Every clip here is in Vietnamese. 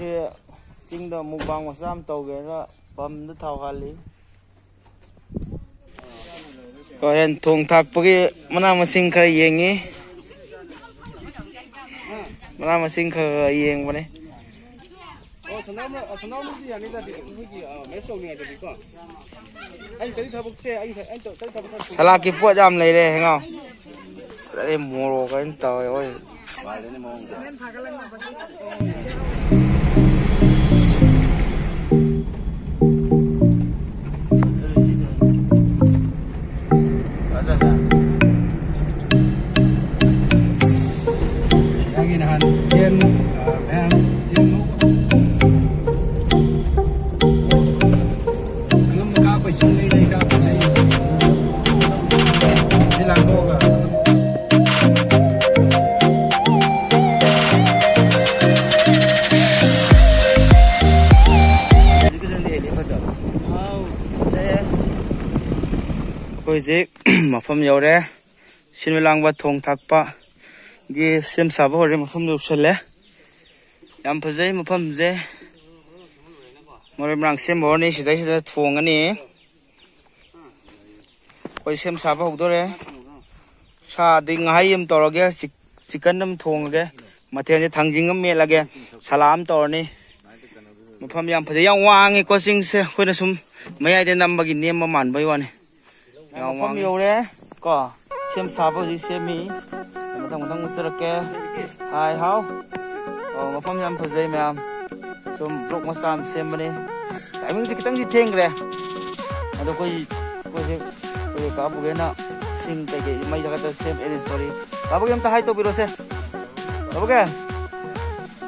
ꯁꯦ ꯆꯤꯡꯗ ꯃꯨꯛꯕꯥꯡ ꯃꯆꯥ ꯑꯃ ꯇꯧꯒꯦꯅ ꯄꯝꯗ ꯊꯥꯎ ꯍꯥꯜꯂꯤ ꯍꯣꯔꯦꯟ ꯊꯣꯡ ꯊꯥꯛꯄꯒꯤ ꯃꯅꯥ ꯃꯁꯤꯡ ꯈꯔ ꯌꯦꯡꯉꯤ ꯃꯅꯥ ꯃꯁꯤꯡ ꯈꯔ ꯈꯔ ꯌꯦꯡꯕꯅꯦ ꯑꯣ ꯁꯅꯥꯝ ꯁꯅꯥꯝꯗꯤ ꯌꯥꯅꯤꯗ ꯑꯩꯈꯣꯏꯒꯤ ꯃꯦꯁ ꯇꯧꯅꯤꯡꯉꯥꯏꯗꯗꯤꯀꯣ ꯑꯩꯅ ꯆꯠꯂꯤ ꯊꯕꯛꯁꯦ nghìn hàn trên hàng trên nước mà cá phải xuống đi đây cá phải này. Thì làm vô cả. Hãy subscribe cho kênh Ghiền Mì Gõ Để không bỏ lỡ những video hấp dẫn ꯒꯤ ꯁꯦꯝ ꯁꯥꯕ ꯍꯧꯔꯦ ꯃꯐꯝ ꯌꯧꯁꯜꯂꯦ ꯌꯥꯝ ꯐꯖꯩ ꯃꯐꯝꯁꯦ ꯃꯔꯣꯏ ꯃꯔꯥꯡ ꯁꯦꯝꯕ ꯍꯧꯔꯅꯤ ꯁꯤꯗꯩꯁꯤꯗ ꯊꯣꯡꯉꯅꯤ ꯑꯩꯈꯣꯏ ꯁꯦꯝ ꯁꯥꯕ ꯍꯧꯗꯣꯔꯦ ꯁꯥꯗꯤ ꯉꯥꯍꯩ ꯑꯃ ꯇꯧꯔꯒꯦ ꯆꯤꯛ- ꯆꯤꯛꯀꯟ ꯑꯃ ꯊꯣꯡꯉꯒꯦ ꯃꯊꯦꯜꯁꯦ ꯊꯥꯡꯖꯤꯡ ꯑꯃ ꯃꯦꯠꯂꯒꯦ ꯁꯂꯥ ꯑꯃ ꯇꯧꯔꯅꯤ ꯃꯐꯝ ꯌꯥꯝ ꯐꯖꯩ ꯌꯥꯝ ꯋꯥꯡꯉꯤ ꯀꯣꯆꯤꯡꯁꯦ ꯑꯩꯈꯣꯏꯅ ꯁꯨꯝ ꯃꯌꯥꯏꯗ ꯅꯝꯕꯒꯤ ꯅꯦꯝꯕ ꯃꯥꯟꯕꯩ ꯋꯥꯅꯤ ꯃꯐꯝ ꯌꯧꯔꯦ ꯀꯣ ꯁꯦꯝ ꯁꯥꯕ ꯍꯧꯖꯤꯛ ꯁꯦꯝꯃꯤ 당당스럽게 아이 하우 어 마팜이 한 보세요 맘. 좀 브록 마삼 셈머니 나이밍 특히 땅지 탱 그래 나도 거기 거기 거기 가보게나 싱 되게 이마이 자가다 셈 에디 스토리 가보게 함타 하이 또 비로세 가보게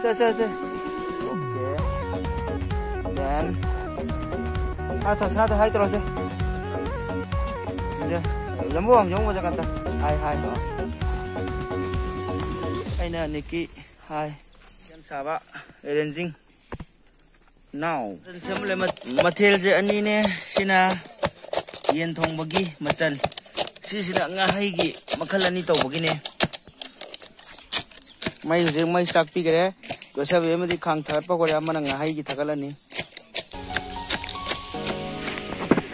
세세세 오케이 then 하나 더 하나 더 하이 들어오세 이제 연보함 연보 잠깐다 하이 하이 hai nè Niki 하이나 니키 하이 얌사바 에렌징 now semle mathel je nè. Xin à. Yên thong bagi machal si sina nga hai gi makhal ani to bagi ne mai je mai chak pi gre go sab em di khang thar pa gore amana nga hai gi thakal ani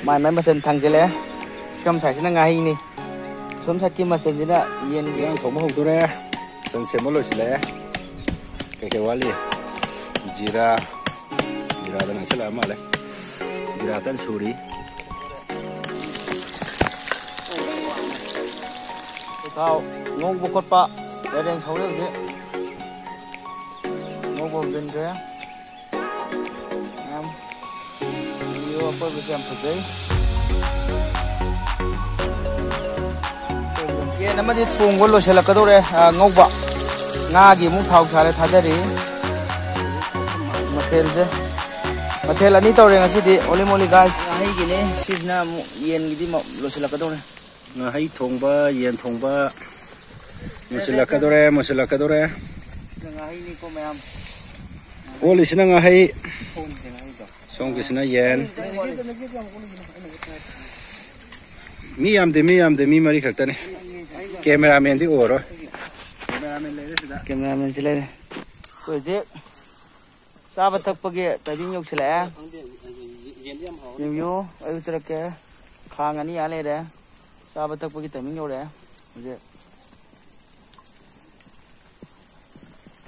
mai mai masen thang je le kam xin sina nga hai ni som sa ki masen je na yen yên thong ma hong to re Tân xem một lối lẽ. Cái cái wali jira jira đó là sẽ làm mà jira tân suri thao ngon vô cốt pa để đen xấu được chứ ngon vô bên kia. Em. Đi yêu apa bisa yang putih ꯌꯦꯟ ꯑꯃꯗꯤ ꯊꯣꯡꯕ ꯂꯣꯏꯁꯤꯜꯂꯛꯀꯗꯧꯔꯦ ꯑꯥ, ꯉꯧꯕ ꯉꯥꯒꯤ ꯑꯃꯨꯛ ꯊꯥꯎ ꯁꯥꯔꯦ ꯊꯥꯗꯔꯤ ꯃꯊꯦꯜꯁꯦ ꯃꯊꯦꯜ ꯑꯅꯤ ꯇꯧꯔꯦ ꯉꯁꯤꯗꯤ ꯑꯣꯂꯤ ꯃꯣꯂꯤ ꯒꯥꯏꯁ ꯉꯥꯍꯩꯒꯤꯅꯦ ꯁꯤꯁꯤꯅ ꯑꯃꯨꯛ ꯌꯦꯟꯒꯤꯗꯤ ꯃ- ꯂꯣꯏꯁꯤꯜꯂꯛꯀꯗꯧꯔꯦ ꯉꯥꯍꯩ ꯊꯣꯡꯕ ꯌꯦꯟ ꯊꯣꯡꯕ ꯃꯨꯁꯤꯜꯂꯛꯀꯗꯣꯔꯦ ꯃꯨꯁꯤꯜꯂꯛꯀꯗꯣꯔꯦ ꯉꯥꯍꯩꯅꯤꯀꯣ ꯃꯌꯥꯝ ꯑꯣꯜꯂꯤꯁꯤꯅ ꯉꯥꯍꯩ ꯊꯣꯡꯁꯦ ꯉꯥꯍꯩꯗꯣ ꯁꯣꯝꯒꯤꯁꯤꯅ ꯌꯦꯟ ꯃꯤ ꯌꯥꯝꯗꯦ ꯃꯤ ꯌꯥꯝꯗꯦ ꯃꯤ ꯃꯔꯤ ꯈꯛꯇꯅꯤ cameraman thì ủa rồi cameraman lấy đấy cameraman thì lấy đây. Rồi dễ. Sao vật thật bậc kia tại vì nhục vô ấy cho được cái khang anh ấy tại mình nhiều đấy. Dễ.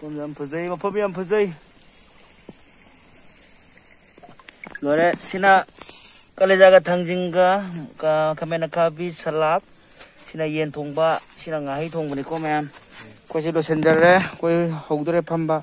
Con dám phơi dây mà phơi biếm phơi dây. Rồi đấy xin ạ các lấy ra cái thằng dinh cả cái camera cái vi salad sina yen thongba sina ngai thong bani ko mem ko silo sendere ko hogdore phamba